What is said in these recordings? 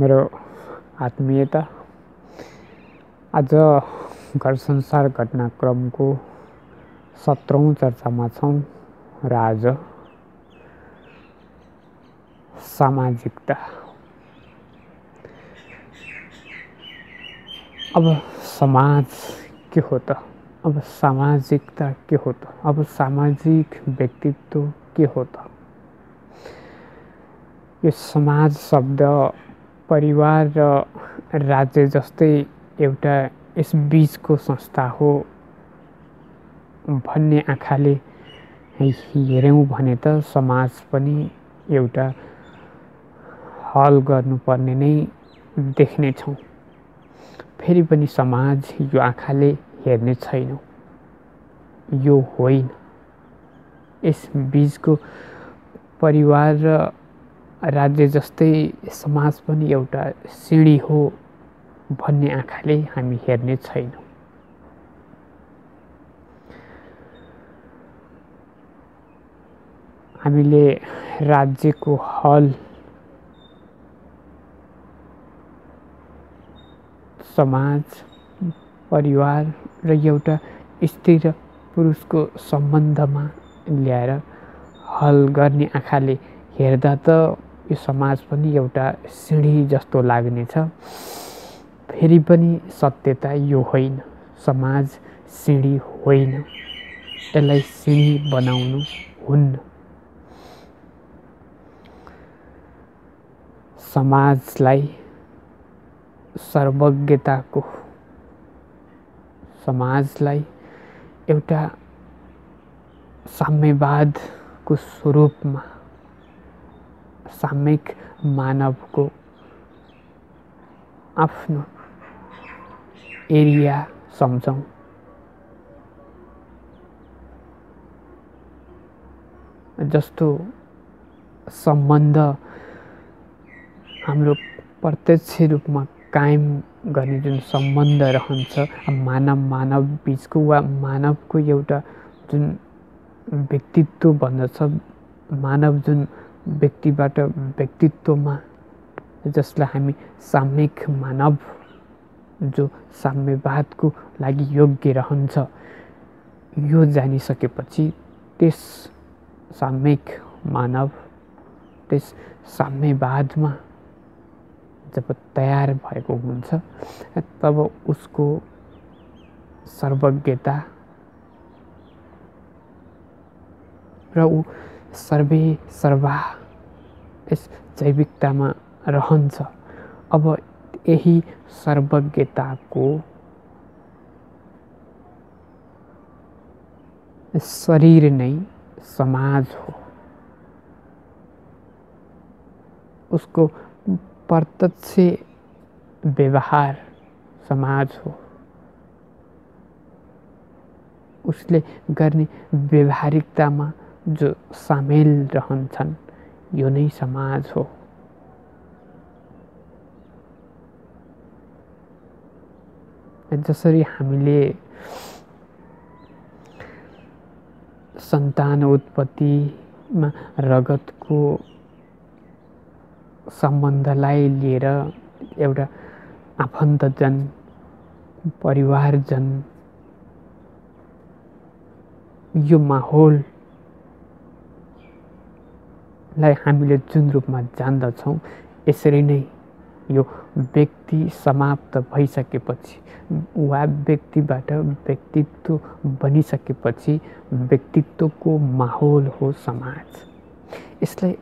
मेरो आत्मीयता। आज घर संसार घटनाक्रमको सत्रौँ चर्चामा छौँ र आज सामाजिकता। अब समाज के हो त? अब सामाजिकता के हो त? अब सामाजिक व्यक्तित्व के हो त? यो समाज शब्द परिवार र राज्य जस्तै एउटा यस बिचको संस्था हो भन्ने आँखाले हेऱ्यौँ भने त समाज पनि एउटा हल गर्नुपर्ने नै देख्नेछौँ फेरि पनि समाज यो आँखाले हेर्ने छैनौँ। यो होइन। यस बिचको परिवार र राज्य जस्तै समाज पनि एउटा सिँढी हो भन्ने आँखाले हामी हेर्ने छैनौँ। हामीले राज्यको हल समाज परिवार र एउटा स्त्री र पुरुषको सम्बन्धमा ल्याएर हल गर्ने आँखाले हेर्दा त यो समाज पनि एउटा सिँढी जस्तो लाग्नेछ फेरि पनि सत्यता यो होइन। समाज सिँढी होइन। यसलाई सिँढी बनाउनु हुन्न। समाजलाई सर्वज्ञताको समाजलाई एउटा साम्यवादको स्वरूपमा सामयिक मानवको आफ्नो एरिया सम्झौँ। जस्तो सम्बन्ध हाम्रो प्रत्यक्ष रूपमा कायम गर्ने जुन सम्बन्ध रहन्छ मानव मानव बिचको वा मानवको एउटा जुन व्यक्तित्व भन्दछ मानव जुन व्यक्तिबाट व्यक्तित्वमा जसलाई हामी साम्यिक मानव जो साम्यवादको लागि योग्य रहन्छ यो जानिसकेपछि त्यस साम्यिक मानव त्यस साम्यवादमा जब तयार भएको हुन्छ तब उसको सर्वज्ञता र ऊ सर्वे सर्वा यस जैविकतामा रहन्छ। अब यही सर्वज्ञताको शरीर नै समाज हो। उसको प्रत्यक्ष व्यवहार समाज हो। उसले गर्ने व्यवहारिकतामा जो सामेल रहन्छन् यो नै समाज हो। जसरी हामीले सन्तान उत्पत्तिमा रगतको सम्बन्धलाई लिएर एउटा आफन्तजन परिवारजन यो माहौललाई हामीले जुन रूपमा जान्दछौँ यसरी नै यो व्यक्ति समाप्त भइसकेपछि वा व्यक्तिबाट व्यक्तित्व बनिसकेपछि व्यक्तित्वको माहौल हो समाज। यसलाई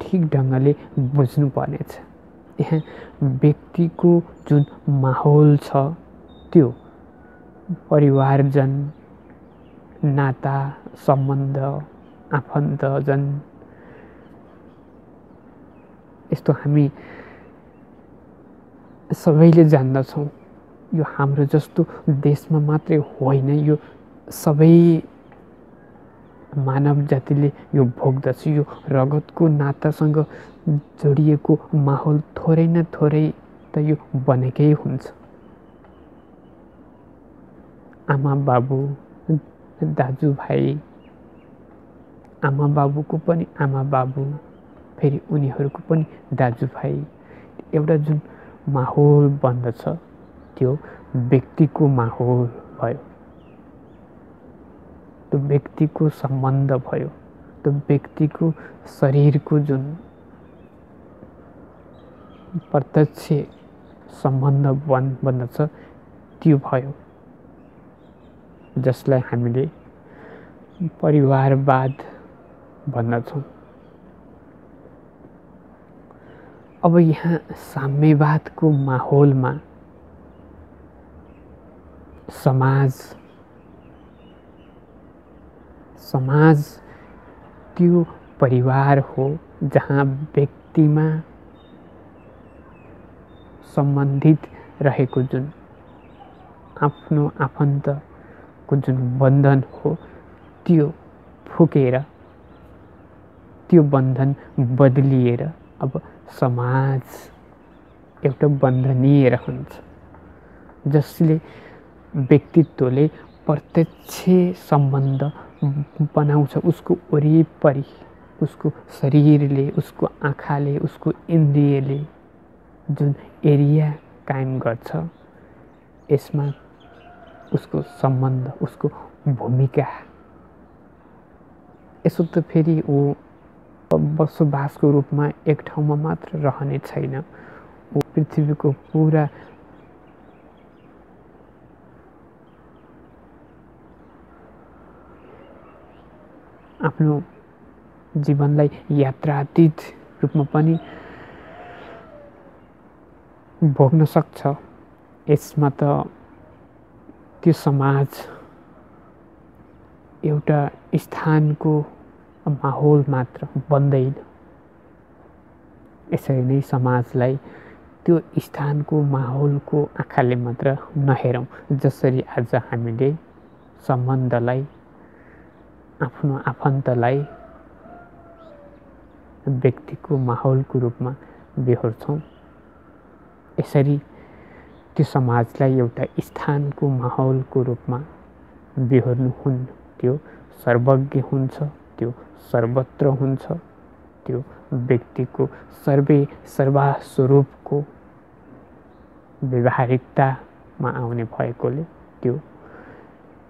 ठिक ढङ्गले बुझ्नुपर्नेछ। यहाँ व्यक्तिको जुन माहौल छ त्यो परिवारजन नाता सम्बन्ध आफन्तजन यस्तो हामी सबैले जान्दछौँ। यो हाम्रो जस्तो देशमा मात्रै होइन यो सबै मानव जातिले यो भोग्दछ। यो रगतको नातासँग जोडिएको माहौल थोरै न थोरै त यो बनेकै हुन्छ। आमा बाबु दाजुभाइ आमा बाबुको पनि आमा बाबु। फेरि उनीहरूको पनि दाजुभाइ एउटा जुन माहौल बन्दछ त्यो व्यक्तिको माहौल भयो। त्यो व्यक्तिको सम्बन्ध भयो। त्यो व्यक्तिको शरीरको जुन प्रत्यक्ष सम्बन्ध बन् बन्दछ त्यो भयो। जसलाई हामीले परिवारवाद भन्दछौँ। अब यहाँ साम्यवादको माहौलमा समाज समाज त्यो परिवार हो जहाँ व्यक्तिमा सम्बन्धित रहेको जुन आफ्नो आफन्तको जुन बन्धन हो त्यो फुकेर त्यो बन्धन बदलिएर अब समाज एउटा बन्धनीय रहन्छ जसले व्यक्तित्वले प्रत्यक्ष सम्बन्ध बनाउँछ। उसको वरिपरि उसको शरीरले उसको आँखाले उसको इन्द्रियले जुन एरिया कायम गर्छ यसमा उसको सम्बन्ध उसको भूमिका। यसो त फेरि ऊ बसोबासको रूपमा एक ठाउँमा मात्र रहने छैन। ऊ पृथ्वीको पुरा आफ्नो जीवनलाई यात्रातीत रूपमा पनि भोग्न सक्छ। यसमा त त्यो समाज एउटा स्थानको माहौल मात्र बन्दैन। यसरी नै समाजलाई त्यो स्थानको माहौलको आँखाले मात्र नहेरौँ जसरी आज हामीले सम्बन्धलाई आफ्नो आफन्तलाई व्यक्तिको माहौलको रूपमा बेहोर्छौँ। यसरी त्यो समाजलाई एउटा स्थानको माहौलको रूपमा बेहोर्नु हुन् त्यो सर्वज्ञ हुन्छ। त्यो सर्वत्र हुन्छ। त्यो व्यक्तिको सर्वे सर्वास्वरूपको व्यवहारिकतामा आउने भएकोले त्यो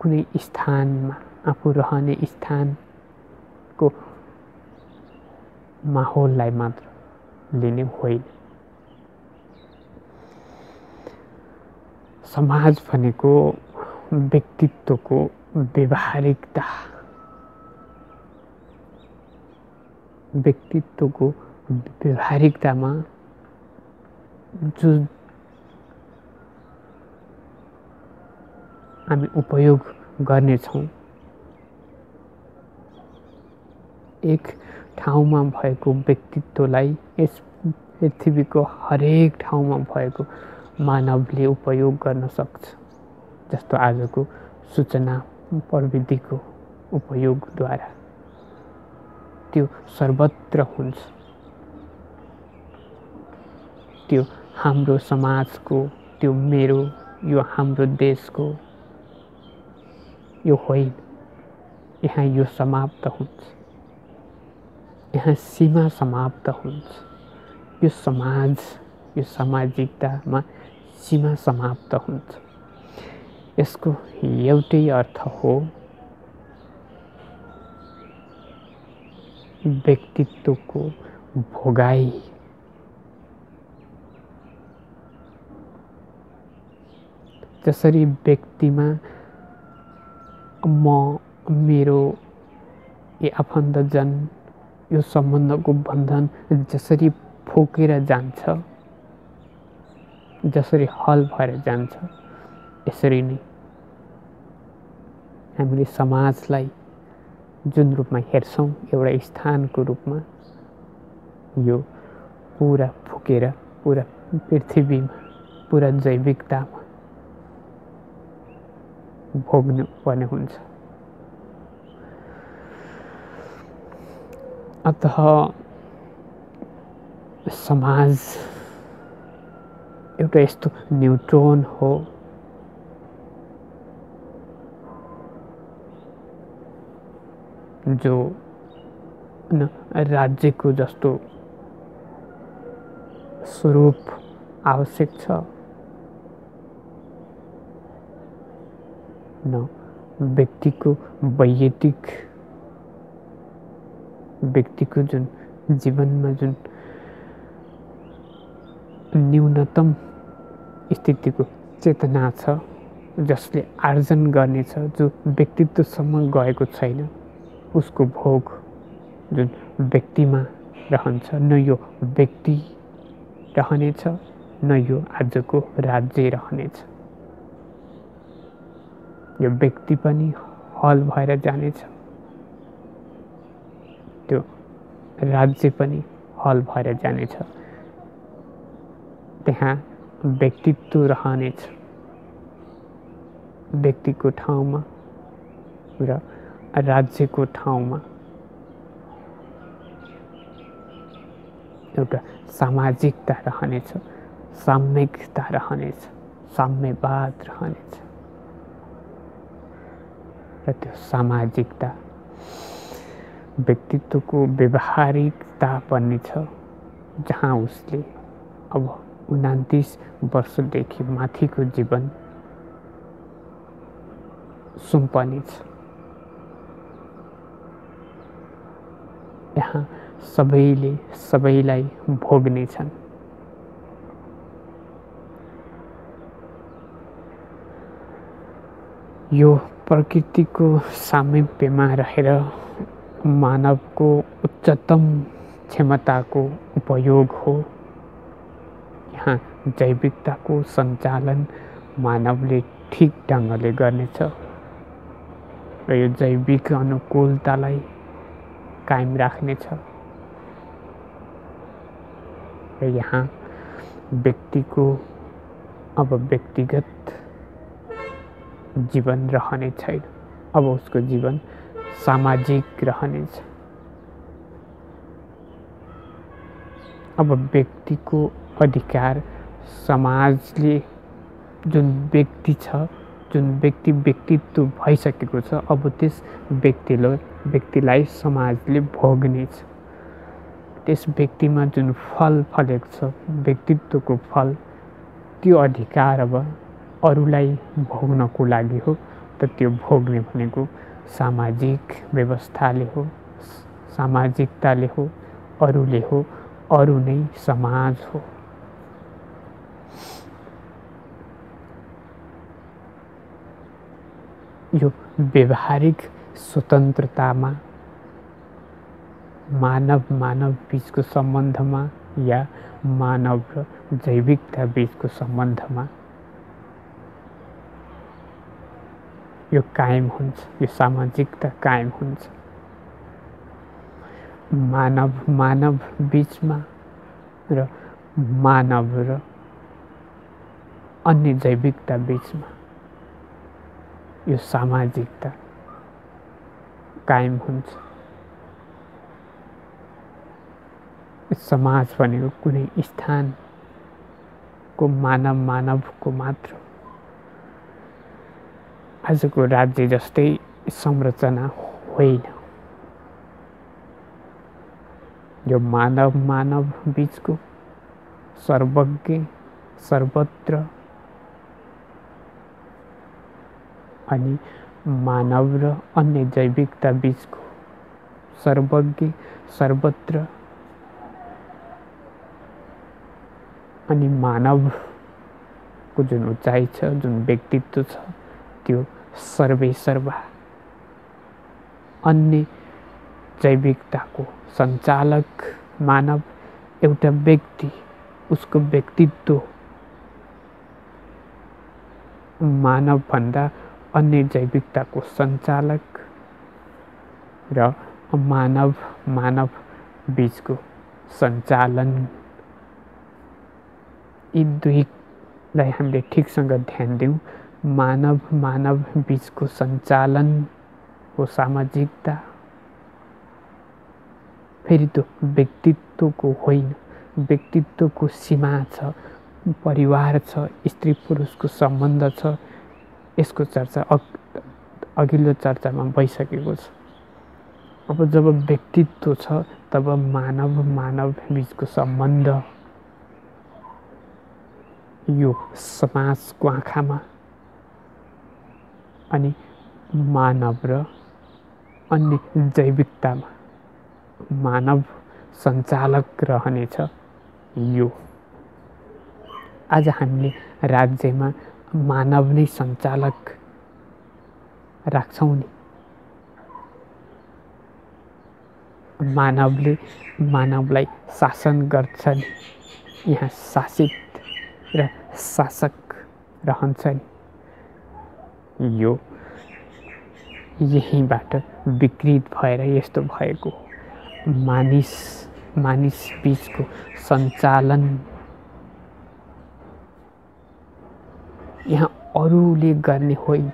कुनै स्थानमा आफू रहने स्थानको माहौललाई मात्र लिने होइन। समाज भनेको व्यक्तित्वको व्यवहारिकता व्यक्तित्वको व्यवहारिकतामा जो हामी उपयोग गर्नेछौँ एक ठाउँमा भएको व्यक्तित्वलाई यस पृथ्वीको हरेक ठाउँमा भएको मानवले उपयोग गर्न सक्छ जस्तो आजको सूचना प्रविधिको उपयोगद्वारा। त्यो सर्वत्र हुन्छ। त्यो हाम्रो समाजको त्यो मेरो यो हाम्रो देशको यो होइन। यहाँ यो समाप्त हुन्छ। यहाँ सीमा समाप्त हुन्छ। यो समाज यो सामाजिकतामा सीमा समाप्त हुन्छ। यसको एउटै अर्थ हो व्यक्तित्वको भोगाई। जसरी व्यक्तिमा म मेरो ए आफन्तजन यो सम्बन्धको बन्धन जसरी फोकेर जान्छ जसरी हल भएर जान्छ यसरी नै हामीले समाजलाई जुन रूपमा हेर्छौँ एउटा स्थानको रूपमा यो पुरा फुकेर पुरा पृथ्वीमा पुरा जैविकतामा भोग्नु पर्ने हुन्छ। अत समाज एउटा यस्तो न्युट्रोन हो। जो राज्यको जस्तो स्वरूप आवश्यक छ। न व्यक्तिको वैयक्तिक व्यक्तिको जुन जीवनमा जुन न्यूनतम स्थितिको चेतना छ जसले आर्जन गर्नेछ जो व्यक्तित्वसम्म गएको छैन। उसको भोग जुन व्यक्तिमा रहन्छ न यो व्यक्ति रहनेछ न यो आजको राज्य रहनेछ। यो व्यक्ति पनि हल भएर जानेछ। त्यो राज्य पनि हल भएर जानेछ। त्यहाँ व्यक्तित्व रहनेछ। व्यक्तिको ठाउँमा र राज्यको ठाउँमा। एउटा सामाजिकता रहनेछ साम्यिकता रहनेछ साम्यवाद रहनेछ। र त्यो सामाजिकता व्यक्तित्वको व्यवहारिकता बन्ने छ जहाँ उसले अब उनातिस वर्षदेखि माथिको जीवन सुम्पनेछ। यहाँ सबैले सबैलाई भोग्नेछन्। यो प्रकृतिको सामिप्यमा रहेर मानवको उच्चतम क्षमताको उपयोग हो। यहाँ जैविकताको सञ्चालन मानवले ठिक ढङ्गले गर्नेछ। र यो जैविक अनुकूलतालाई कायम राख्नेछ र यहाँ व्यक्तिको अब व्यक्तिगत जीवन रहने छैन अब उसको जीवन सामाजिक रहनेछ अब व्यक्तिको अधिकार समाजले जुन व्यक्ति छ जुन व्यक्ति व्यक्तित्व भइसकेको छ अब त्यस व्यक्तिलाई व्यक्तिलाई समाजले भोग्नेछ। त्यस व्यक्तिमा जुन फल फलेको छ व्यक्तित्वको फल त्यो अधिकार अब अरूलाई भोग्नको लागि हो त त्यो भोग्ने भनेको सामाजिक व्यवस्थाले हो सामाजिकताले हो अरूले हो अरू नै समाज हो। यो व्यवहारिक स्वतन्त्रतामा मानव मानव बिचको सम्बन्धमा या मानव र जैविकता बिचको सम्बन्धमा यो कायम हुन्छ यो सामाजिकता कायम हुन्छ। मानव मानव बिचमा र मानव र अन्य जैविकता बिचमा यो सामाजिकता कायम हुन्छ। समाज भनेको कुनै स्थानको मानव मानवको मात्र आजको राज्य जस्तै संरचना होइन। यो मानव मानव बिचको सर्वज्ञ सर्वत्र अनि मानव र अन्य जैविकता बिचको सर्वज्ञ सर्वत्र अनि मानवको जुन उचाइ छ जुन व्यक्तित्व छ त्यो सर्वे सर्वा अन्य जैविकताको सञ्चालक मानव एउटा व्यक्ति उसको व्यक्तित्व मानवभन्दा अन्य जैविकताको सञ्चालक र मानव मानव बिचको सञ्चालन। यी दुईलाई हामीले ठिकसँग ध्यान दिउँ। मानव मानव बिचको सञ्चालन हो सामाजिकता। फेरि त्यो व्यक्तित्वको होइन व्यक्तित्वको सीमा छ परिवार छ स्त्री पुरुषको सम्बन्ध छ यसको चर्चा अघिल्लो चर्चामा भइसकेको छ। अब जब व्यक्तित्व छ तब मानव मानव बिचको सम्बन्ध यो समाजको आँखामा। अनि मानव र अन्य जैविकतामा। मानव सञ्चालक रहनेछ यो। आज हामीले राज्यमा मानव नै सञ्चालक राख्छौँ नि। मानवले मानवलाई शासन गर्छन् यहाँ शासित र शासक रहन्छन् यो यहीँबाट विकृत भएर यस्तो भएको मानिस मानिस बिचको सञ्चालन यहाँ अरूले गर्ने होइन।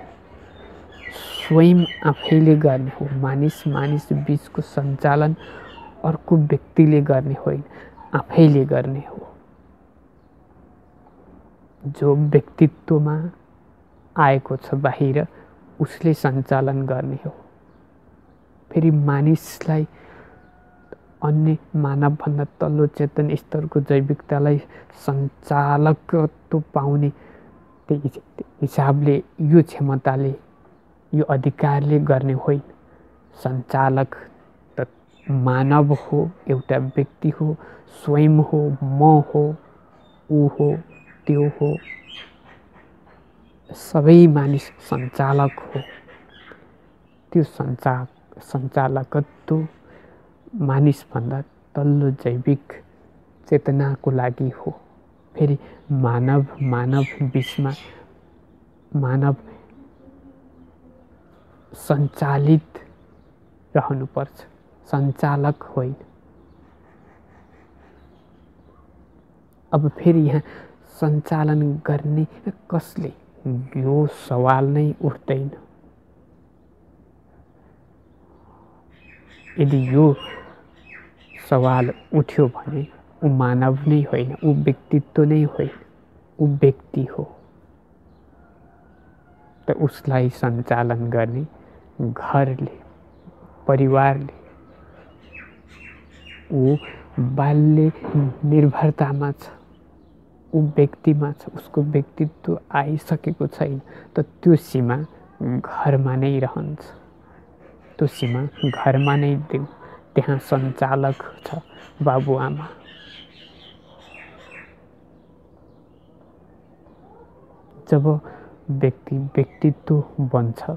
स्वयं आफैले गर्ने हो। मानिस मानिस बिचको सञ्चालन अर्को व्यक्तिले गर्ने होइन। आफैले गर्ने हो। जो व्यक्तित्वमा आएको छ बाहिर उसले सञ्चालन गर्ने हो। फेरि मानिसलाई अन्य मानवभन्दा तल्लो चेतन स्तरको जैविकतालाई सञ्चालकत्व पाउने त्यही हिसाबले यो क्षमताले यो अधिकारले गर्ने होइन। सञ्चालक त मानव हो एउटा व्यक्ति हो स्वयं हो म हो ऊ हो त्यो हो। सबै मानिस सञ्चालक हो। त्यो सञ्चा सञ्चालकत्व मानिसभन्दा तल्लो जैविक चेतनाको लागि हो। फेरि मानव मानव बिचमा मानव सञ्चालित रहनुपर्छ। सञ्चालक होइन। अब फेरि यहाँ सञ्चालन गर्ने कसले? यो सवाल नै उठ्दैन। यदि यो सवाल उठ्यो भने ऊ मानव नै होइन ऊ व्यक्तित्व नै होइन ऊ व्यक्ति हो। त उसलाई सञ्चालन गर्ने घरले परिवारले ऊ बाल्य निर्भरतामा छ ऊ व्यक्तिमा छ उसको व्यक्तित्व आइसकेको छैन त त्यो सीमा घरमा नै रहन्छ। त्यो सीमा घरमा नै देऊ त्यहाँ सञ्चालक छ बाबुआमा। जब व्यक्ति व्यक्तित्व बन्छ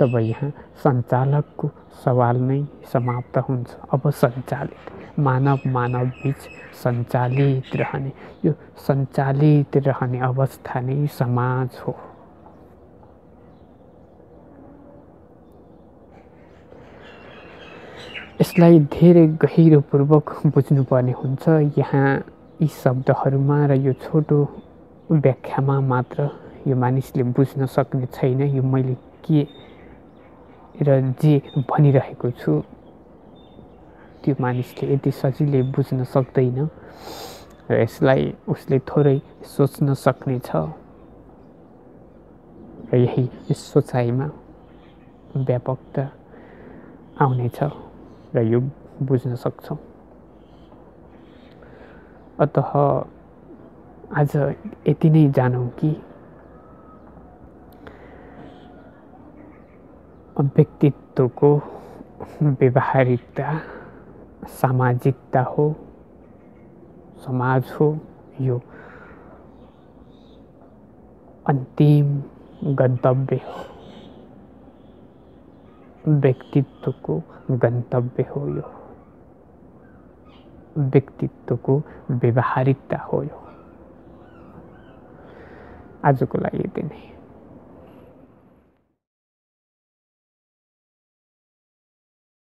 तब यहाँ सञ्चालकको सवाल नै समाप्त हुन्छ। अब सञ्चालित मानव मानव बिच सञ्चालित रहने। यो सञ्चालित रहने अवस्था नै समाज हो। यसलाई धेरै गहिरोपूर्वक बुझ्नुपर्ने हुन्छ। यहाँ यी शब्दहरूमा र यो छोटो व्याख्यामा मात्र यो मानिसले बुझ्न सक्ने छैन। यो मैले के र जे भनिरहेको छु त्यो मानिसले यति सजिलै बुझ्न सक्दैन र यसलाई उसले थोरै सोच्न सक्ने छ र यही सोचाइमा व्यापकता आउनेछ र यो बुझ्न सक्छौँ। अत आज यति नै जानौँ कि व्यक्तित्वको व्यवहारिकता सामाजिकता हो समाज हो यो अन्तिम गन्तव्य हो। व्यक्तित्वको गन्तव्य हो यो। व्यक्तित्वको व्यवहारिकता हो यो। आजको लागि यति नै।